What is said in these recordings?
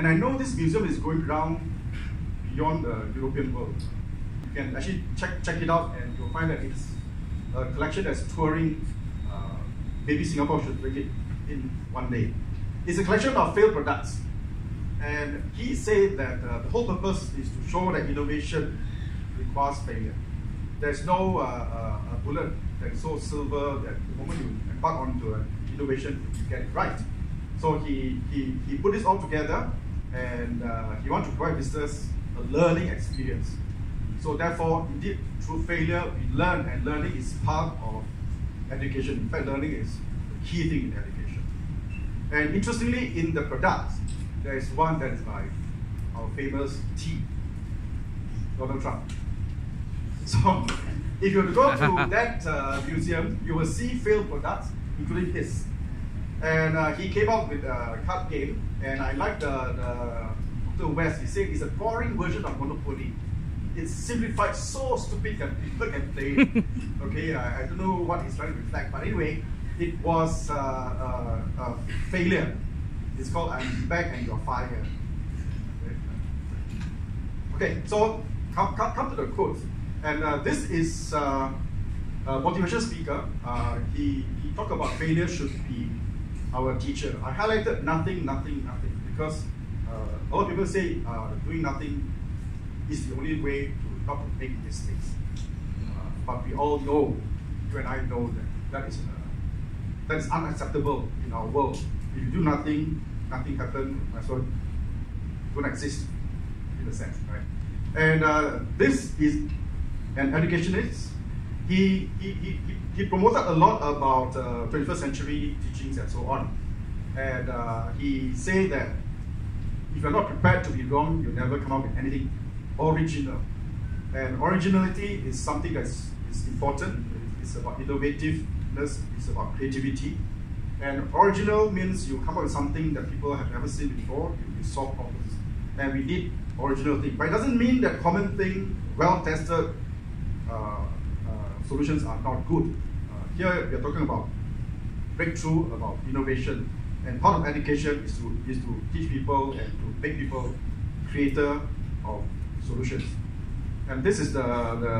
And I know this museum is going around beyond the European world. You can actually check, check it out and you'll find that it's a collection that's touring. Uh, maybe Singapore should bring it in one day. It's a collection of failed products. And he said that uh, the whole purpose is to show that innovation requires failure. There's no uh, uh, bullet that is so silver that the moment you embark onto an innovation, you get it right. So he, he, he put this all together and uh, he wants to provide business a learning experience. So therefore, indeed, through failure, we learn and learning is part of education. In fact, learning is the key thing in education. And interestingly, in the products, there is one that is by our famous T, Donald Trump. So if you go to that uh, museum, you will see failed products, including his. And uh, he came up with a card game, and I like the, the Dr. West. He said it's a boring version of Monopoly. It's simplified, so stupid that people can play it. okay, I, I, don't know what he's trying to reflect, but anyway, it was uh, uh a failure. It's called I'm Back and You're Fired. Okay, so come, come, come to the quote. And uh, this is uh, a motivation speaker. Uh, he, he talked about failure should be our teacher. I highlighted nothing, nothing, nothing, because uh, a lot of people say uh, doing nothing is the only way to not make mistakes. Uh, but we all know, you and I know that that is, that is unacceptable in our world. If you do nothing, nothing happens, so don't exist in a sense, right? And uh, this is an educationist. He, he, he, he promoted a lot about uh, 21st century teachings and so on. And uh, he said that if you're not prepared to be wrong, you'll never come up with anything original. And originality is something that's is important. It's about innovativeness, it's about creativity. And original means you come up with something that people have never seen before, you, solve problems. And we need original thing. But it doesn't mean that common thing, well tested, uh, uh, solutions are not good. Uh, here we are talking about breakthrough, about innovation, and part of education is to is to teach people and to make people creator of solutions. And this is the the.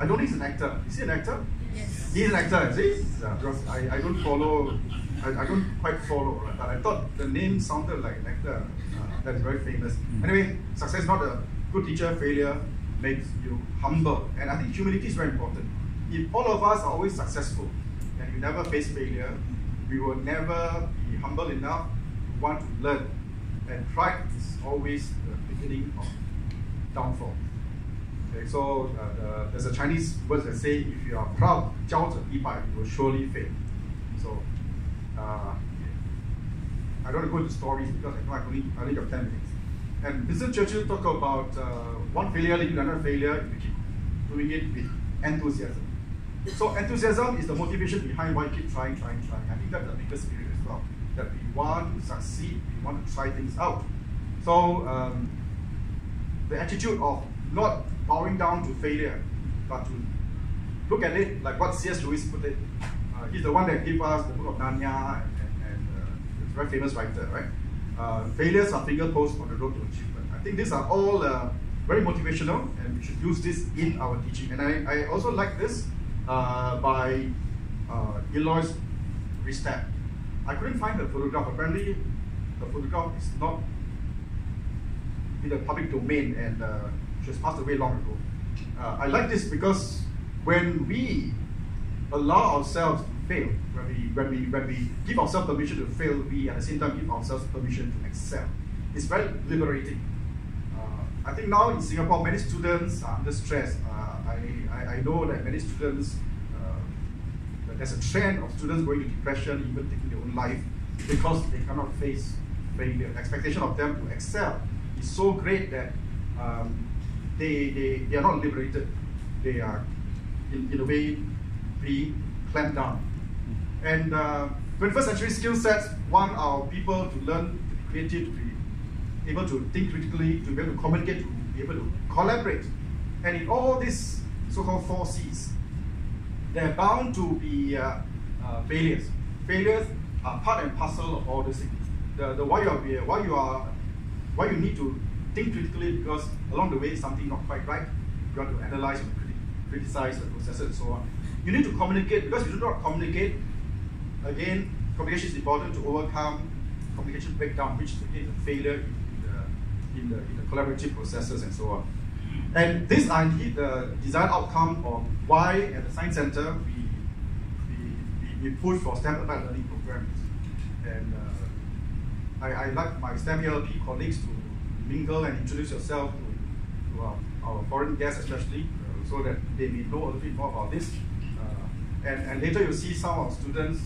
I don't think he's an actor. Is he an actor? Yes. He's an actor, is he? Yeah, because I, I don't follow, I, I don't quite follow, right? but I thought the name sounded like an actor uh, that is very famous. Anyway, success is not a good teacher, failure makes you humble. And I think humility is very important. If all of us are always successful and you never face failure, we will never be humble enough to want to learn. And pride is always the beginning of downfall. Okay, so uh, the, there's a Chinese word that say, if you are proud, 骄者一败, you will surely fail. So, uh, I don't want to go into stories because I know I only, I only got 10 minutes. And Winston Churchill talk about uh, one failure leading to another failure if you keep doing it with enthusiasm. So enthusiasm is the motivation behind why you keep trying, trying, trying. I think that's the biggest spirit as well. That we want to succeed, we want to try things out. So um, the attitude of not bowing down to failure, but to look at it like what C.S. Lewis put it. Uh, he's the one that gave us the book of Narnia and, and, and uh, a very famous writer, right? Uh, failures are finger posts on the road to achievement. I think these are all uh, very motivational and we should use this in our teaching. And I, I also like this uh, by uh, Eloise Ristad. I couldn't find the photograph. Apparently, the photograph is not in the public domain and uh, she has passed away long ago. Uh, I like this because when we allow ourselves to fail, when we, when we, when we give ourselves permission to fail, we at the same time give ourselves permission to excel. It's very liberating. Uh, I think now in Singapore, many students are under stress. Uh, I, I, I, know that many students, uh, there's a trend of students going to depression, even taking their own life, because they cannot face failure. The expectation of them to excel is so great that um, they, they, they are not liberated. They are, in, in a way, being clamped down. And uh, 21st century skill sets want our people to learn to be creative, to be able to think critically, to be able to communicate, to be able to collaborate. And in all these so-called four C's, they're bound to be uh, uh, failures. Failures are part and parcel of all these things. the, the why you are why you are why you need to think critically because along the way something not quite right. You want to analyze and criticize the processes and so on. You need to communicate because if you do not communicate, again, communication is important to overcome communication breakdown, which is a failure in the, in the, in the collaborative processes and so on. And this are indeed the desired outcome of why at the Science Center we, we, we push for STEM applied learning programs. And uh, I, I like my STEM ELP colleagues to mingle and introduce yourself to, to our, our foreign guests especially, uh, so that they may know a little bit more about this. And, and later you'll see some of students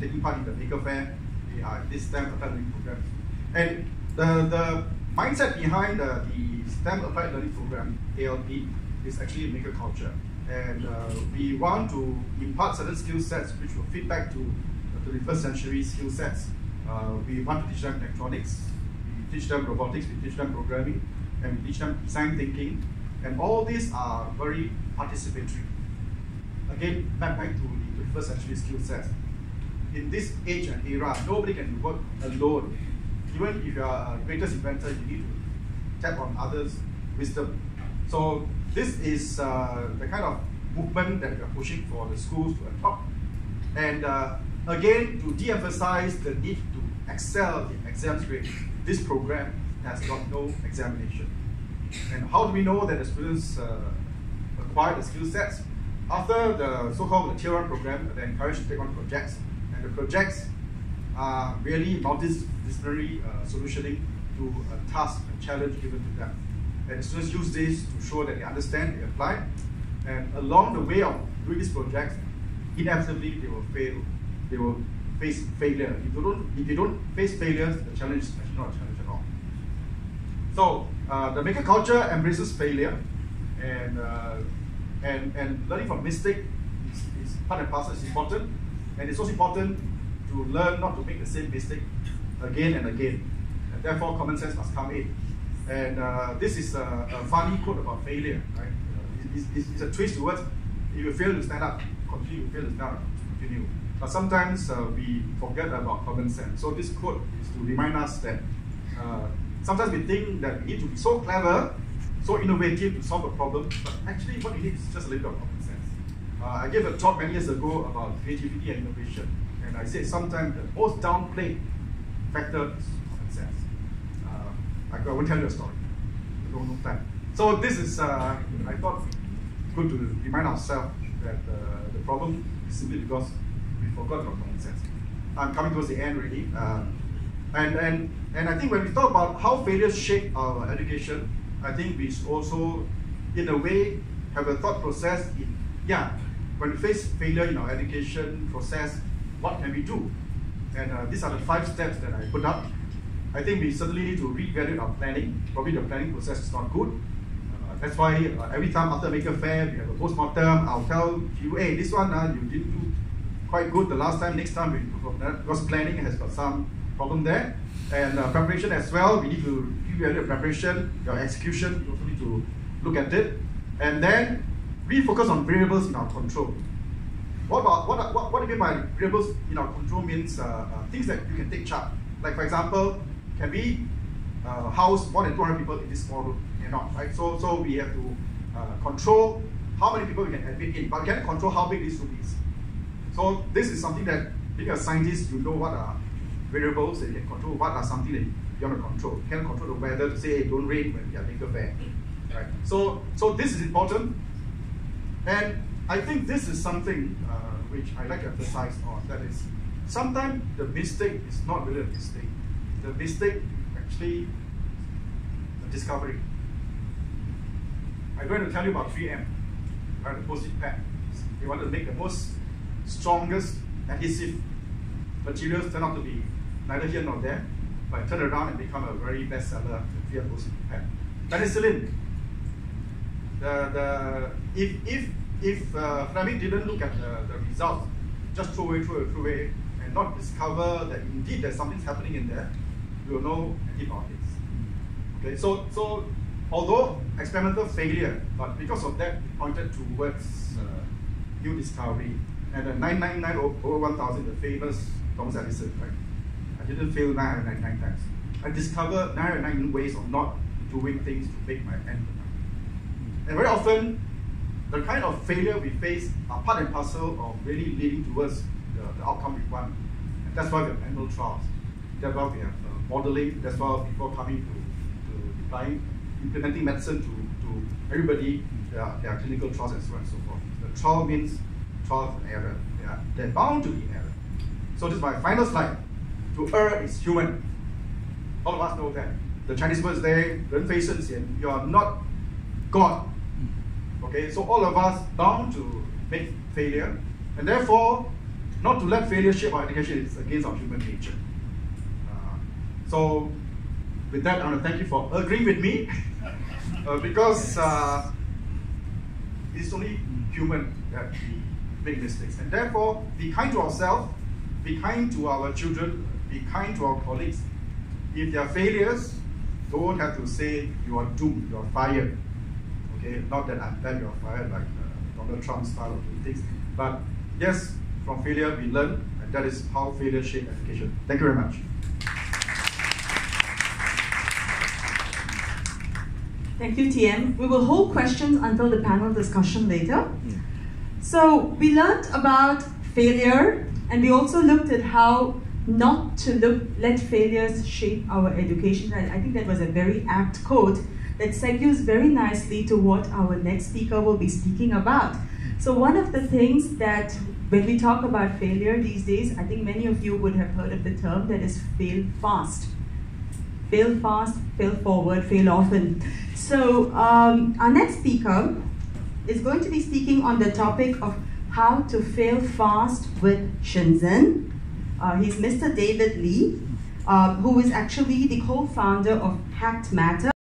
taking part in the Maker Faire, they are this STEM applied learning programs. And the, the mindset behind the, the STEM applied learning program, ALP, is actually maker culture. And uh, we want to impart certain skill sets which will fit back to the 21st century skill sets. Uh, we want to teach them electronics, we teach them robotics, we teach them programming, and we teach them design thinking. And all these are very participatory. Again, back, back to the 21st century skill sets. In this age and era, nobody can work alone. Even if you are a greatest inventor, you need to tap on others' wisdom. So this is uh, the kind of movement that we are pushing for the schools to adopt. And uh, again, to de-emphasize the need to excel in exams grade, this program has got no examination. And how do we know that the students uh, acquire the skill sets? After the so-called Tier 1 program, they're encouraged to take on projects. And the projects are really multidisciplinary uh, solutioning to a task, a challenge given to them. And students use this to show that they understand, they apply. And along the way of doing this project, inevitably they will fail. They will face failure. If you don't, if you don't face failures, the challenge is actually not a challenge at all. So uh, the maker culture embraces failure, and uh, and and learning from mistake is, is part and parcel. It's important, and it's also important to learn not to make the same mistake again and again. And therefore, common sense must come in. And uh, this is a, a, funny quote about failure, right? Uh, it's, it's, it's, a twist towards if you fail to stand up, continue, fail to stand up, continue. But sometimes uh, we forget about common sense. So this quote is to remind us that uh, sometimes we think that we need to be so clever, so innovative to solve a problem, but actually what you need is just a little bit of common sense. Uh, I gave a talk many years ago about creativity and innovation, and I said sometimes the most downplayed factor is common sense. Uh, I won't tell you a story. No, no time. So this is, uh, I thought, good to remind ourselves that uh, the problem is simply because we forgot about common sense. I'm coming towards the end really. Uh, and, and, and I think when we talk about how failures shape our education, I think we also, in a way, have a thought process in, yeah, when we face failure in our education process, what can we do? And uh, these are the five steps that I put up. I think we certainly need to reevaluate our planning. Probably the planning process is not good. Uh, that's why uh, every time after Maker Faire, we have a post-mortem, I'll tell you, hey, this one, uh, you didn't do quite good the last time, next time we improve that because planning has got some problem there. And uh, preparation as well, we need to evaluate preparation, your execution, you also need to look at it. And then refocus on variables in our control. What about what, what, what do you mean by variables in our control means uh, uh, things that you can take charge. Like for example, can we uh, house more than 200 people in this small room? Cannot, right? So, so we have to uh, control how many people we can admit in, but we cannot control how big this room is. So this is something that being a scientist, you know what are variables that you can control, what are something that you want to control. You can control the weather to say, hey, don't rain when we are Maker Faire. Right? So, so this is important. And I think this is something uh, which I like to emphasize on, that is, sometimes the mistake is not really a mistake. The mistake actually a discovery. I'm going to tell you about 3M, right, the post-it pad. They wanted to make the most strongest adhesive materials turn out to be neither here nor there, but turn around and become a very bestseller, the 3M post-it pad. Penicillin. The, the, if, if if uh, Fleming didn't look at the, the results, just throw away, throw away, throw away, and not discover that indeed there's something happening in there, we will know antibiotics. Okay, so so although experimental failure, but because of that, it pointed towards uh, new discovery. And the 999 over 1000, the famous Thomas Edison, right? Didn't fail 999 times. I discovered 999 ways of not doing things to make my end. And very often, the kind of failure we face are part and parcel of really leading towards the, the outcome we want. And that's why we have animal trials. That's why we have uh, modeling. That's why people coming to, to applying, implementing medicine to, to everybody. There are, clinical trials and so on and so forth. The trial means trial and error. They are, they're bound to be error. So this is my final slide. To err is human. All of us know that. The Chinese words there, 人非圣贤, you are not God. Okay, so all of us bound to make failure, and therefore, not to let failure shape our education is against our human nature. Uh, so, with that, I want to thank you for agreeing with me, uh, because uh, it's only human that we make mistakes, and therefore, be kind to ourselves, be kind to our children, be kind to our colleagues. If there are failures, don't have to say you are doomed, you are fired. Okay, not that I'm bad, you're fired like uh, Donald Trump style of things, but yes, from failure we learn, and that is how failure shapes education. Thank you very much. Thank you, TM. We will hold questions until the panel discussion later. So we learned about failure, and we also looked at how not to look, let failures shape our education. And I think that was a very apt quote that segues very nicely to what our next speaker will be speaking about. So one of the things that when we talk about failure these days, I think many of you would have heard of the term that is fail fast. Fail fast, fail forward, fail often. So um, our next speaker is going to be speaking on the topic of how to fail fast with Shenzhen. Uh, he's Mr. David Li, uh, who is actually the co-founder of Hacked Matter.